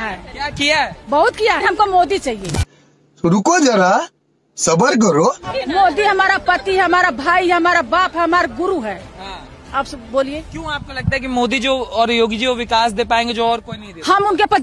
है क्या किया है? बहुत किया है हमको मोदी चाहिए। तो रुको जरा सबर करो। मोदी हमारा पति हमारा भाई हमारा बाप हमारा गुरु है। हाँ। आप सब बोलिए। क्यों आपको लगता है कि मोदी जो और योगी जी वो विकास दे पाएँगे जो और कोई नहीं दे हम उनके पर